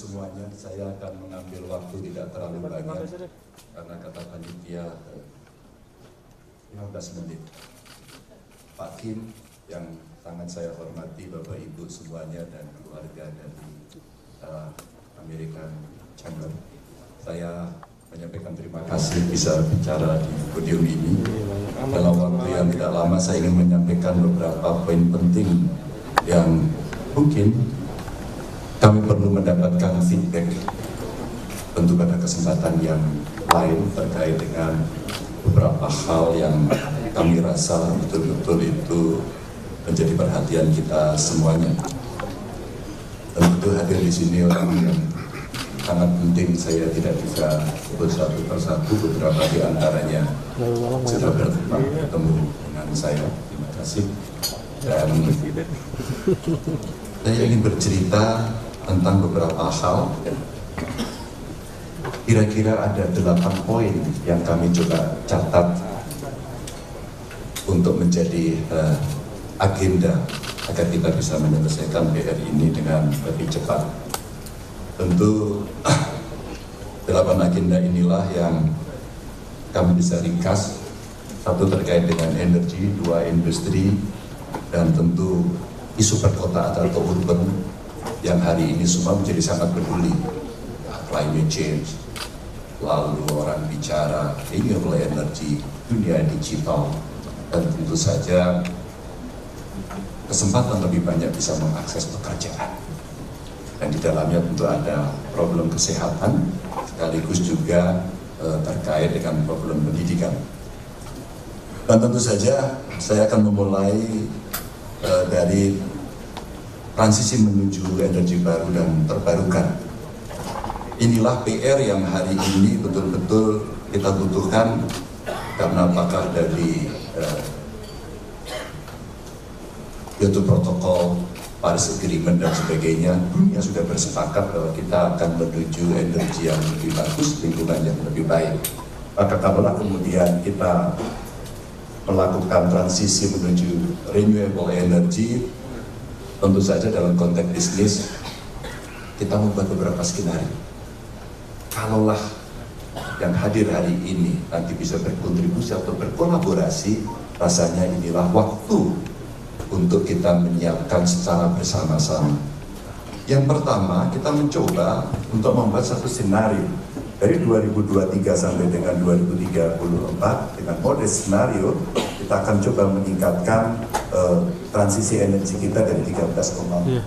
Semuanya, saya akan mengambil waktu tidak terlalu banyak karena kata panitia eh, 15 menit. Pak Kim yang sangat saya hormati Bapak Ibu semuanya dan keluarga dari uh, American Chamber. Saya menyampaikan terima kasih bisa bicara di podium ini. Dalam waktu yang tidak lama saya ingin menyampaikan beberapa poin penting yang mungkin kami perlu mendapatkan feedback tentu pada kesempatan yang lain terkait dengan beberapa hal yang kami rasa betul-betul itu menjadi perhatian kita semuanya. Tentu hadir di sini orang yang sangat penting saya tidak bisa sebut satu persatu beberapa di antaranya sudah bertemu dengan saya. Terima kasih. Dan saya ingin bercerita tentang beberapa hal kira-kira ada delapan poin yang kami coba catat untuk menjadi uh, agenda agar kita bisa menyelesaikan PR ini dengan lebih cepat. Tentu delapan agenda inilah yang kami bisa ringkas. Satu terkait dengan energi, dua industri, dan tentu isu perkotaan atau urban yang hari ini semua menjadi sangat peduli. Climate change, lalu orang bicara renewable energy, dunia digital, dan tentu saja kesempatan lebih banyak bisa mengakses pekerjaan. Dan di dalamnya tentu ada problem kesehatan, sekaligus juga eh, terkait dengan problem pendidikan. Dan tentu saja saya akan memulai eh, dari transisi menuju energi baru dan terbarukan. Inilah PR yang hari ini betul-betul kita butuhkan karena apakah dari eh, yaitu protokol Paris Agreement dan sebagainya, dunia sudah bersepakat bahwa kita akan menuju energi yang lebih bagus, lingkungan yang lebih baik. Maka kalaulah kemudian kita melakukan transisi menuju renewable energy, tentu saja dalam konteks bisnis kita membuat beberapa skenario. Kalaulah yang hadir hari ini nanti bisa berkontribusi atau berkolaborasi, rasanya inilah waktu untuk kita menyiapkan secara bersama-sama. Yang pertama, kita mencoba untuk membuat satu skenario dari 2023 sampai dengan 2034 dengan mode skenario kita akan coba meningkatkan uh, transisi energi kita dari 13,4 yeah.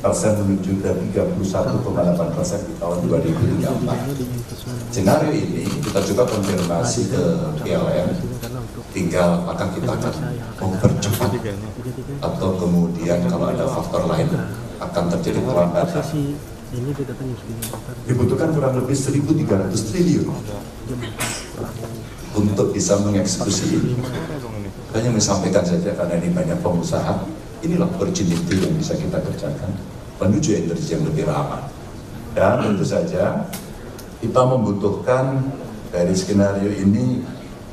persen menuju ke 31,8 persen di tahun 2034. Skenario ini kita coba konfirmasi ke PLN tinggal apakah kita akan mempercepat atau kemudian kalau ada faktor lain akan terjadi perlambatan dibutuhkan kurang lebih 1.300 triliun untuk bisa mengeksekusi ini hanya menyampaikan saja karena ini banyak pengusaha inilah opportunity yang bisa kita kerjakan menuju energi yang lebih ramah dan tentu saja kita membutuhkan dari skenario ini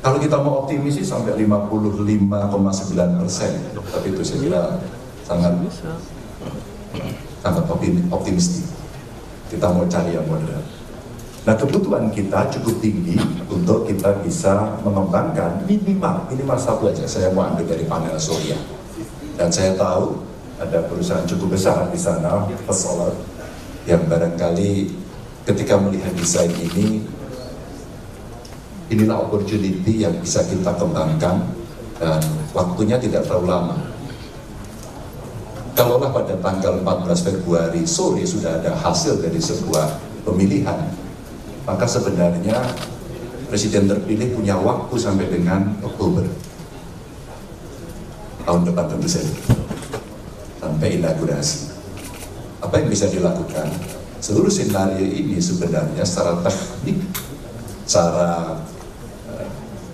kalau kita mau optimis sih sampai 55,9 persen, tapi itu saya kira sangat sangat optimistis. Kita mau cari yang moderat. Nah kebutuhan kita cukup tinggi untuk kita bisa mengembangkan minimal minimal satu aja. Saya mau ambil dari panel surya. Dan saya tahu ada perusahaan cukup besar di sana, pesolar, yang barangkali ketika melihat desain ini inilah opportunity yang bisa kita kembangkan dan waktunya tidak terlalu lama. Kalaulah pada tanggal 14 Februari sore sudah ada hasil dari sebuah pemilihan, maka sebenarnya Presiden terpilih punya waktu sampai dengan Oktober tahun depan tentu saja sampai inaugurasi. Apa yang bisa dilakukan? Seluruh senario ini sebenarnya secara teknik, secara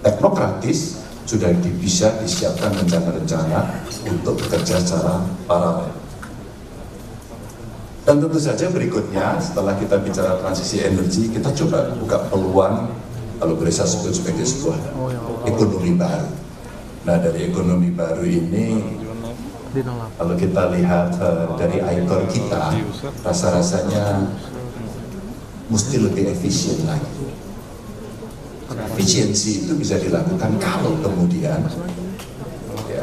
teknokratis sudah bisa disiapkan rencana-rencana untuk bekerja secara paralel. Dan tentu saja berikutnya setelah kita bicara transisi energi, kita coba buka peluang kalau boleh saya sebut sebagai sebuah ekonomi baru. Nah dari ekonomi baru ini Kalau kita lihat uh, dari ikon kita, rasa-rasanya mesti lebih efisien lagi. Efisiensi itu bisa dilakukan kalau kemudian ya,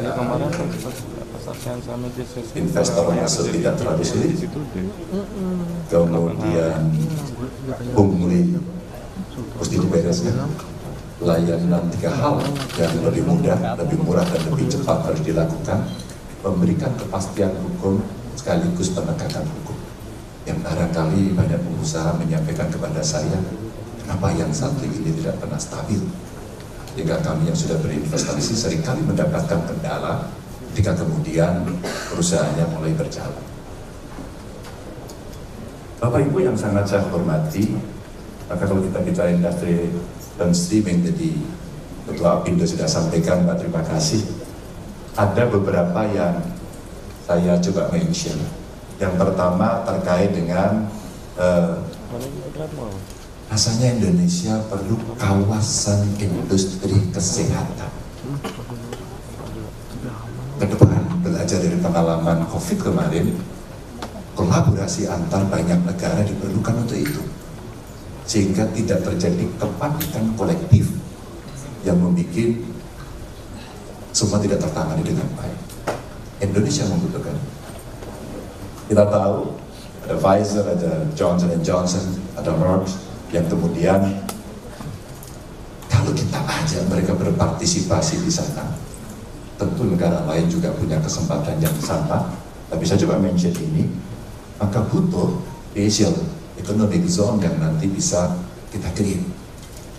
investor masuk tidak terlalu sulit, kemudian pungli mesti dibereskan, layanan tiga hal yang lebih mudah, lebih murah dan lebih cepat harus dilakukan, memberikan kepastian hukum sekaligus penegakan hukum. Yang barangkali banyak pengusaha menyampaikan kepada saya, kenapa yang satu ini tidak pernah stabil? Hingga kami yang sudah berinvestasi sering kali mendapatkan kendala ketika kemudian perusahaannya mulai berjalan. Bapak Ibu yang sangat saya hormati, maka kalau kita bicara industri dan streaming tadi Ketua Apindo sudah sampaikan, Pak terima kasih. Ada beberapa yang saya coba mention. Yang pertama terkait dengan uh, rasanya Indonesia perlu kawasan industri kesehatan. Ke depan belajar dari pengalaman COVID kemarin, kolaborasi antar banyak negara diperlukan untuk itu sehingga tidak terjadi kepanikan kolektif yang membuat semua tidak tertangani dengan baik. Indonesia membutuhkan. Kita tahu ada Pfizer, ada Johnson Johnson, ada Merck yang kemudian kalau kita ajak mereka berpartisipasi di sana, tentu negara lain juga punya kesempatan yang sama. Tapi saya coba mention ini, maka butuh Asian economic zone yang nanti bisa kita create.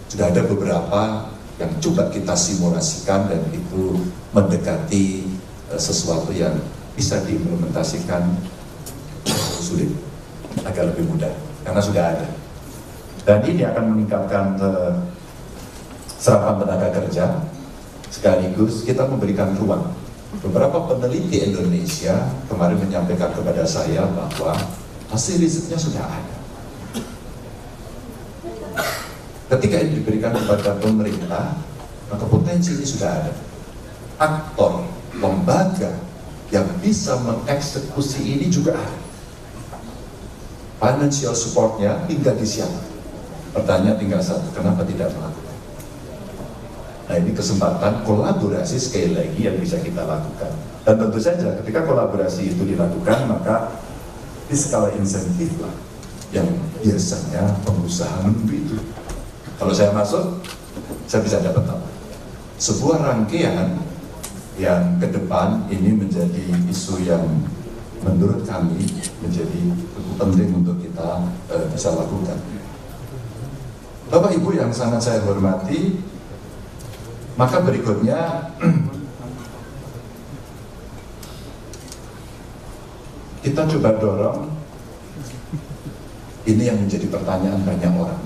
Sudah ada beberapa yang coba kita simulasikan dan itu mendekati uh, sesuatu yang bisa diimplementasikan sulit, agak lebih mudah karena sudah ada. Dan ini akan meningkatkan uh, serapan tenaga kerja sekaligus kita memberikan ruang. Beberapa peneliti Indonesia kemarin menyampaikan kepada saya bahwa hasil risetnya sudah ada Ketika ini diberikan kepada pemerintah, maka potensi ini sudah ada. Aktor, lembaga yang bisa mengeksekusi ini juga ada. Financial supportnya tinggal disiapkan. Pertanyaan tinggal satu, kenapa tidak melakukan? Nah ini kesempatan kolaborasi sekali lagi yang bisa kita lakukan. Dan tentu saja ketika kolaborasi itu dilakukan, maka di skala insentif lah yang biasanya pengusaha menunggu itu. Kalau saya masuk, saya bisa dapat apa? Sebuah rangkaian yang ke depan ini menjadi isu yang menurut kami menjadi cukup penting untuk kita uh, bisa lakukan. Bapak Ibu yang sangat saya hormati, maka berikutnya kita coba dorong ini yang menjadi pertanyaan banyak orang.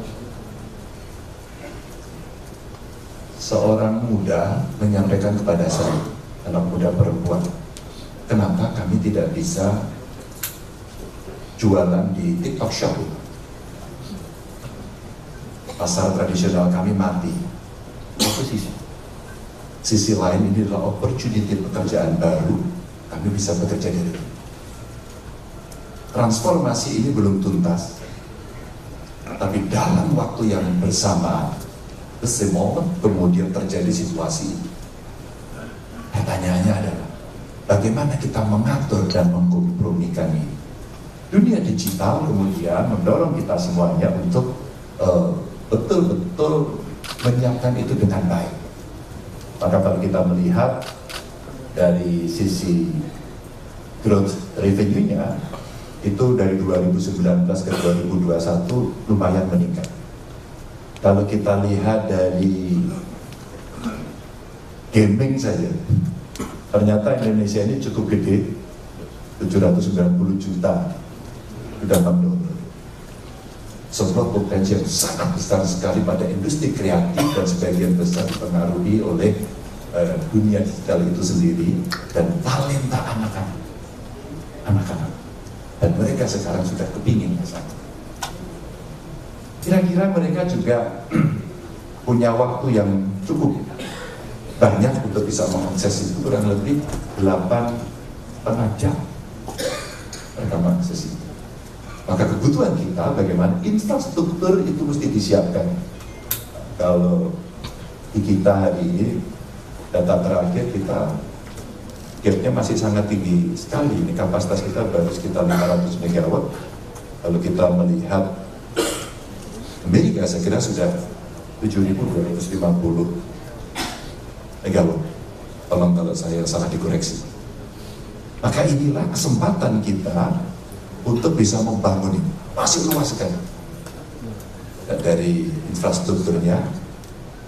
seorang muda menyampaikan kepada saya, anak muda perempuan, kenapa kami tidak bisa jualan di TikTok Shop? Pasar tradisional kami mati. Apa sisi? Sisi lain ini adalah opportunity pekerjaan baru, kami bisa bekerja situ. Transformasi ini belum tuntas, tapi dalam waktu yang bersamaan the kemudian terjadi situasi ini. Pertanyaannya adalah, bagaimana kita mengatur dan mengkompromikan ini? Dunia digital kemudian mendorong kita semuanya untuk eh, betul-betul uh, menyiapkan itu dengan baik. Maka kalau kita melihat dari sisi growth revenue-nya, itu dari 2019 ke 2021 lumayan meningkat kalau kita lihat dari gaming saja, ternyata Indonesia ini cukup gede, 790 juta sudah download. Sebuah potensi yang sangat besar sekali pada industri kreatif dan sebagian besar dipengaruhi oleh uh, dunia digital itu sendiri dan talenta anak-anak. Anak-anak. Dan mereka sekarang sudah kepingin. Kira-kira mereka juga punya waktu yang cukup banyak untuk bisa mengakses itu kurang lebih 8 setengah jam mereka mengakses itu. Maka kebutuhan kita bagaimana infrastruktur itu mesti disiapkan. Kalau di kita hari ini data terakhir kita gapnya masih sangat tinggi sekali. Ini kapasitas kita baru sekitar 500 megawatt. Kalau kita melihat Amerika saya kira sudah 7.250 megawatt. Tolong kalau saya salah dikoreksi. Maka inilah kesempatan kita untuk bisa membangun ini. Masih luas sekali. Dari infrastrukturnya,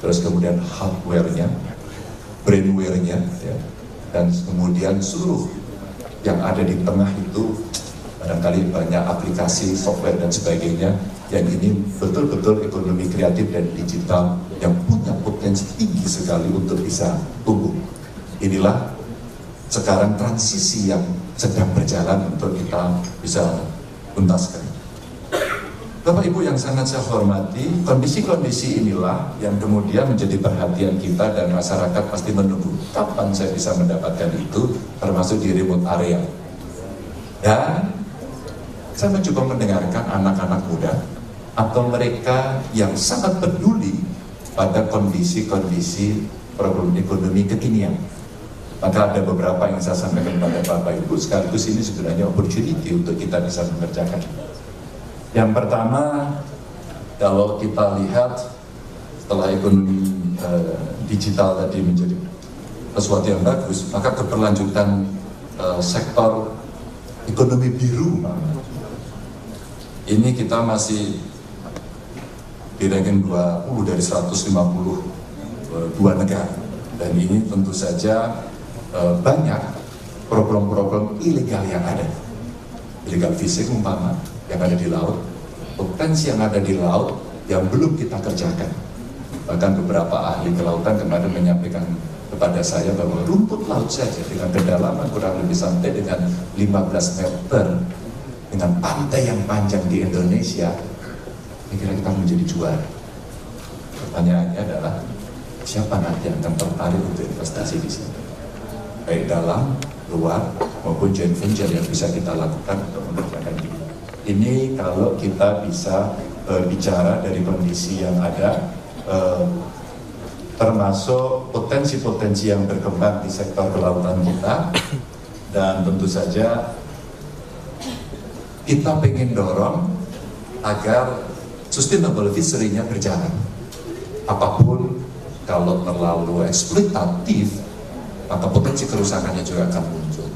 terus kemudian hardware-nya, brainware-nya, ya, dan kemudian seluruh yang ada di tengah itu barangkali banyak aplikasi, software dan sebagainya yang ini betul-betul ekonomi kreatif dan digital yang punya potensi tinggi sekali untuk bisa tumbuh. Inilah sekarang transisi yang sedang berjalan untuk kita bisa tuntaskan. Bapak Ibu yang sangat saya hormati, kondisi-kondisi inilah yang kemudian menjadi perhatian kita dan masyarakat pasti menunggu kapan saya bisa mendapatkan itu, termasuk di remote area. Dan saya mencoba mendengarkan anak-anak muda atau mereka yang sangat peduli pada kondisi-kondisi problem ekonomi kekinian maka ada beberapa yang saya sampaikan kepada Bapak Ibu. Sekaligus ini sebenarnya opportunity untuk kita bisa mengerjakan. Yang pertama, kalau kita lihat setelah ekonomi uh, digital tadi menjadi sesuatu yang bagus, maka keberlanjutan uh, sektor ekonomi biru. Ini kita masih di ranking 20 dari 152 eh, negara. Dan ini tentu saja Eh, banyak problem-problem ilegal yang ada. Ilegal fisik umpama yang ada di laut, potensi yang ada di laut yang belum kita kerjakan. Bahkan beberapa ahli kelautan kemarin menyampaikan kepada saya bahwa rumput laut saja dengan kedalaman kurang lebih sampai dengan 15 meter dengan pantai yang panjang di Indonesia, kira kita menjadi juara. Pertanyaannya adalah siapa nanti yang akan tertarik untuk investasi di sini? Baik dalam, luar, maupun joint venture yang bisa kita lakukan untuk mengerjakan ini. Ini kalau kita bisa uh, bicara dari kondisi yang ada, uh, termasuk potensi-potensi yang berkembang di sektor kelautan kita, dan tentu saja kita ingin dorong agar sustainable fishery-nya berjalan. Apa pun kalau terlalu eksploitatif maka potensi kerusakannya juga akan muncul.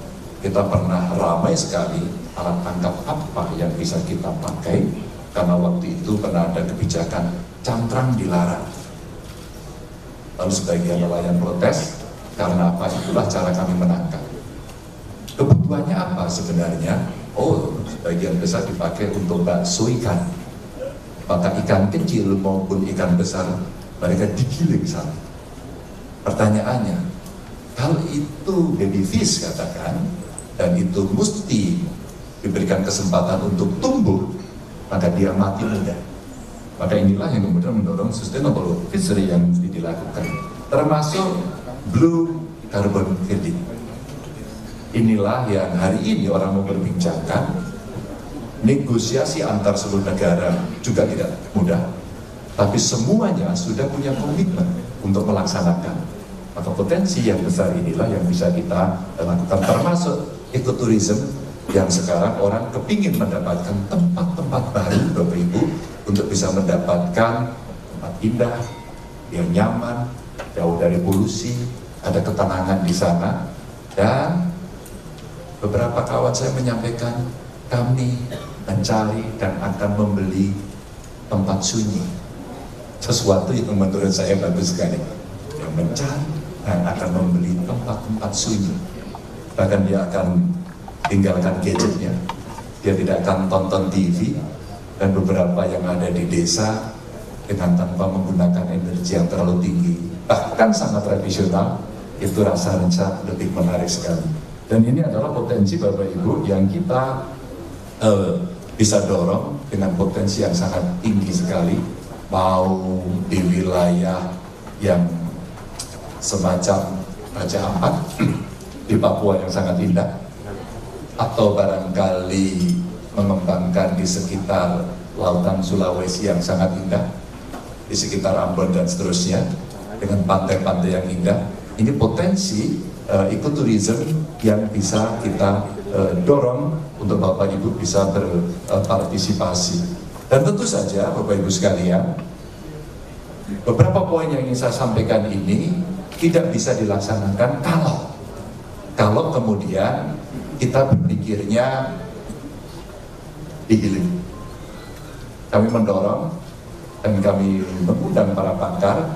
Kita pernah ramai sekali alat tangkap apa yang bisa kita pakai karena waktu itu pernah ada kebijakan cantrang dilarang. Lalu sebagian nelayan protes karena apa? Itulah cara kami menangkap. Kebutuhannya apa sebenarnya? Oh, sebagian besar dipakai untuk bakso ikan. Maka ikan kecil maupun ikan besar mereka digiling sana. Pertanyaannya, kalau itu fish katakan, dan itu mesti diberikan kesempatan untuk tumbuh, maka dia mati muda. Maka inilah yang kemudian mendorong sustainable fishery yang mesti dilakukan. Termasuk blue carbon credit. Inilah yang hari ini orang mau berbincangkan negosiasi antar seluruh negara juga tidak mudah tapi semuanya sudah punya komitmen untuk melaksanakan atau potensi yang besar inilah yang bisa kita lakukan termasuk ekoturism yang sekarang orang kepingin mendapatkan tempat-tempat baru Bapak Ibu untuk bisa mendapatkan tempat indah yang nyaman jauh dari polusi ada ketenangan di sana. Dan beberapa kawan saya menyampaikan kami mencari dan akan membeli tempat sunyi. Sesuatu yang menurut saya bagus sekali. Yang mencari dan akan membeli tempat-tempat sunyi. Bahkan dia akan tinggalkan gadgetnya. Dia tidak akan tonton TV dan beberapa yang ada di desa dengan tanpa menggunakan energi yang terlalu tinggi. Bahkan sangat tradisional, itu rasa rasa lebih menarik sekali. Dan ini adalah potensi Bapak Ibu yang kita uh, bisa dorong dengan potensi yang sangat tinggi sekali mau di wilayah yang semacam Raja Ampat di Papua yang sangat indah atau barangkali mengembangkan di sekitar lautan Sulawesi yang sangat indah, di sekitar Ambon dan seterusnya, dengan pantai-pantai yang indah. Ini potensi uh, ekoturism yang bisa kita uh, dorong untuk Bapak Ibu bisa berpartisipasi. Dan tentu saja Bapak Ibu sekalian, beberapa poin yang ingin saya sampaikan ini tidak bisa dilaksanakan kalau kalau kemudian kita berpikirnya dihilir. Kami mendorong dan kami mengundang para pakar.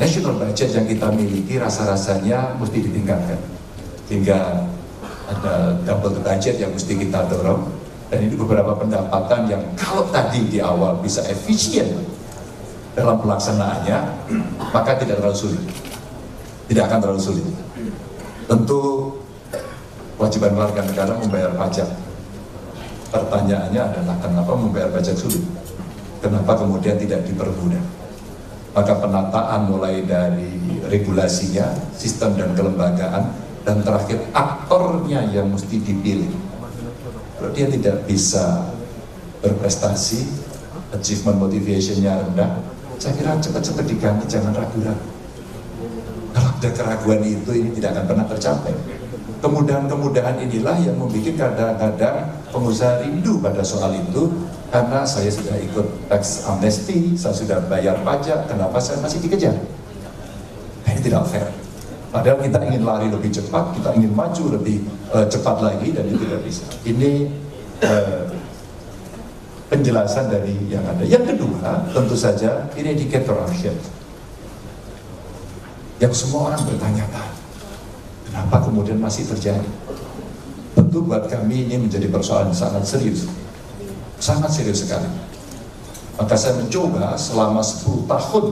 National budget yang kita miliki rasa-rasanya mesti ditingkatkan. Sehingga ada double budget yang mesti kita dorong. Dan ini beberapa pendapatan yang kalau tadi di awal bisa efisien dalam pelaksanaannya maka tidak terlalu sulit. Tidak akan terlalu sulit. Tentu kewajiban warga negara membayar pajak. Pertanyaannya adalah kenapa membayar pajak sulit? Kenapa kemudian tidak dipermudah? Maka penataan mulai dari regulasinya sistem dan kelembagaan dan terakhir aktornya yang mesti dipilih. Kalau dia tidak bisa berprestasi achievement motivationnya rendah saya kira cepat-cepat diganti, jangan ragu-ragu. Kalau ada keraguan itu, ini tidak akan pernah tercapai. Kemudahan-kemudahan inilah yang membuat kadang-kadang pengusaha rindu pada soal itu karena saya sudah ikut tax amnesty, saya sudah bayar pajak, kenapa saya masih dikejar? Nah, ini tidak fair. Padahal kita ingin lari lebih cepat, kita ingin maju lebih uh, cepat lagi dan itu tidak bisa. Ini uh, penjelasan dari yang ada. Yang kedua, tentu saja ini indicator corruption. Yang semua orang bertanya-tanya, kenapa kemudian masih terjadi? Tentu buat kami ini menjadi persoalan sangat serius. Sangat serius sekali. Maka saya mencoba selama 10 tahun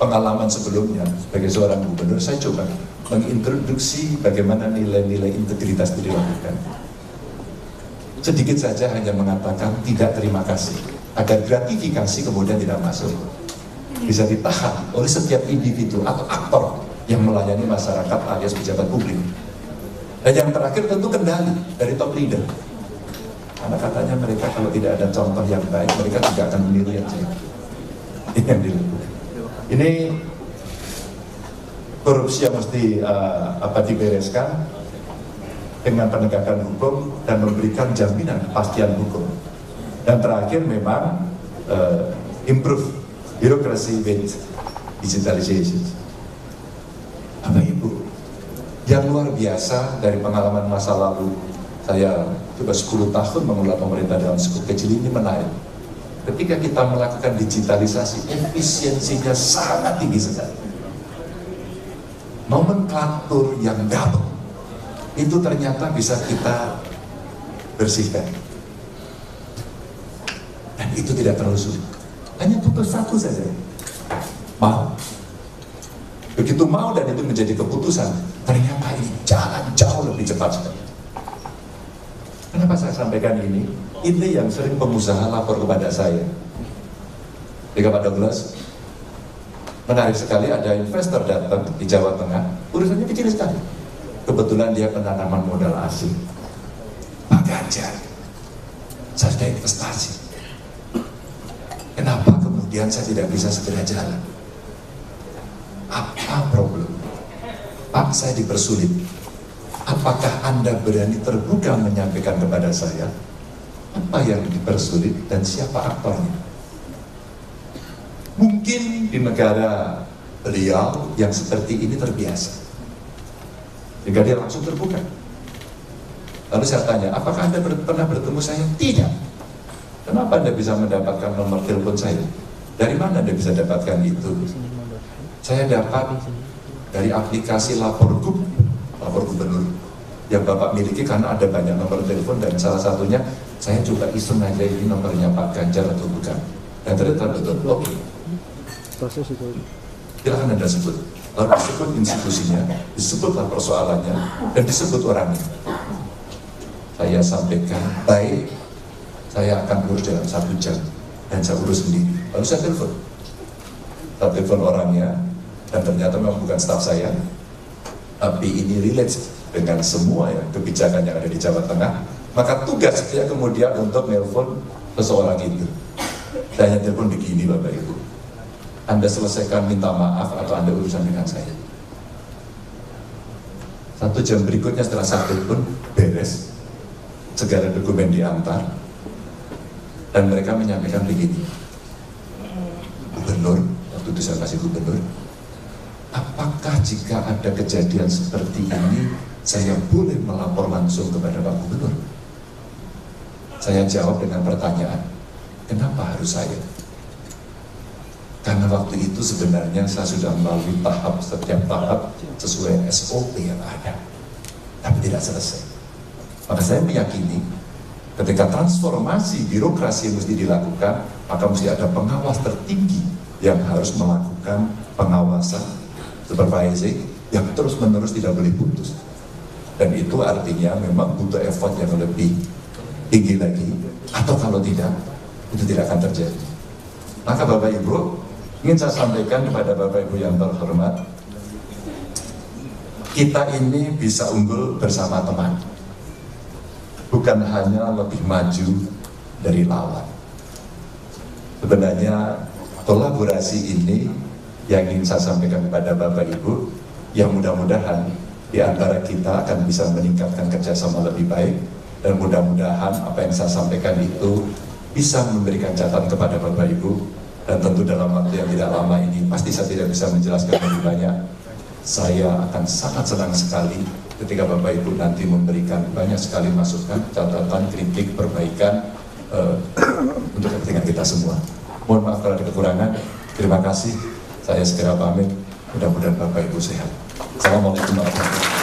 pengalaman sebelumnya sebagai seorang gubernur, saya coba mengintroduksi bagaimana nilai-nilai integritas itu dilakukan sedikit saja hanya mengatakan tidak terima kasih. Agar gratifikasi kemudian tidak masuk. Bisa ditahan oleh setiap individu atau aktor yang melayani masyarakat alias pejabat publik. Dan yang terakhir tentu kendali dari top leader. Karena katanya mereka kalau tidak ada contoh yang baik mereka juga akan meniru yang jelek. Ini yang dilakukan. Ini korupsi yang mesti uh, apa dibereskan dengan penegakan hukum dan memberikan jaminan kepastian hukum. Dan terakhir memang uh, improve birokrasi with digitalization. Apa Ibu, yang luar biasa dari pengalaman masa lalu, saya coba 10 tahun mengelola pemerintah dalam skup kecil ini menarik. Ketika kita melakukan digitalisasi, efisiensinya sangat tinggi sekali. Nomenklatur yang double itu ternyata bisa kita bersihkan. Dan itu tidak terlalu sulit. Hanya butuh satu saja. Mau. Begitu mau dan itu menjadi keputusan, ternyata ini jalan jauh lebih cepat sekali. Kenapa saya sampaikan ini? Ini yang sering pengusaha lapor kepada saya. Jika Pak Douglas, menarik sekali ada investor datang di Jawa Tengah, urusannya kecil sekali kebetulan dia penanaman modal asing. Pak Ganjar saya sudah investasi. Kenapa kemudian saya tidak bisa segera jalan? Apa problem? Pak saya dipersulit. Apakah anda berani terbuka menyampaikan kepada saya apa yang dipersulit dan siapa aktornya? Mungkin di negara beliau yang seperti ini terbiasa sehingga dia langsung terbuka. Lalu saya tanya, apakah Anda ber pernah bertemu saya? Tidak. Kenapa Anda bisa mendapatkan nomor telepon saya? Dari mana Anda bisa dapatkan itu? Saya dapat dari aplikasi lapor gub, lapor gubernur yang Bapak miliki karena ada banyak nomor telepon dan salah satunya saya coba iseng aja ini nomornya Pak Ganjar atau bukan. Dan ternyata betul, oke. Okay. Silahkan Anda sebut lalu disebut institusinya, disebutlah persoalannya, dan disebut orangnya. Saya sampaikan, baik, saya akan urus dalam satu jam, dan saya urus sendiri. Lalu saya telepon. Saya telepon orangnya, dan ternyata memang bukan staf saya, tapi ini relate dengan semua ya kebijakan yang ada di Jawa Tengah, maka tugas saya kemudian untuk nelpon seseorang itu. Saya telepon begini Bapak Ibu, Anda selesaikan minta maaf atau Anda urusan dengan saya. Satu jam berikutnya setelah saya telepon beres, segala dokumen diantar, dan mereka menyampaikan begini, Gubernur, waktu itu saya kasih Gubernur, apakah jika ada kejadian seperti ini saya boleh melapor langsung kepada Pak Gubernur? Saya jawab dengan pertanyaan, kenapa harus saya? Karena waktu itu sebenarnya saya sudah melalui tahap setiap tahap sesuai SOP yang ada, tapi tidak selesai. Maka saya meyakini ketika transformasi birokrasi yang mesti dilakukan, maka mesti ada pengawas tertinggi yang harus melakukan pengawasan supervising yang terus-menerus tidak boleh putus. Dan itu artinya memang butuh effort yang lebih tinggi lagi, atau kalau tidak, itu tidak akan terjadi. Maka Bapak Ibu, ingin saya sampaikan kepada Bapak Ibu yang terhormat, kita ini bisa unggul bersama teman. Bukan hanya lebih maju dari lawan. Sebenarnya kolaborasi ini yang ingin saya sampaikan kepada Bapak Ibu, yang mudah-mudahan di antara kita akan bisa meningkatkan kerjasama lebih baik dan mudah-mudahan apa yang saya sampaikan itu bisa memberikan catatan kepada Bapak Ibu dan tentu dalam waktu yang tidak lama ini pasti saya tidak bisa menjelaskan lebih banyak saya akan sangat senang sekali ketika Bapak Ibu nanti memberikan banyak sekali masukan, catatan, kritik, perbaikan uh, untuk kepentingan kita semua. Mohon maaf kalau ada kekurangan. Terima kasih. Saya segera pamit. Mudah-mudahan Bapak Ibu sehat. Assalamualaikum warahmatullahi wabarakatuh.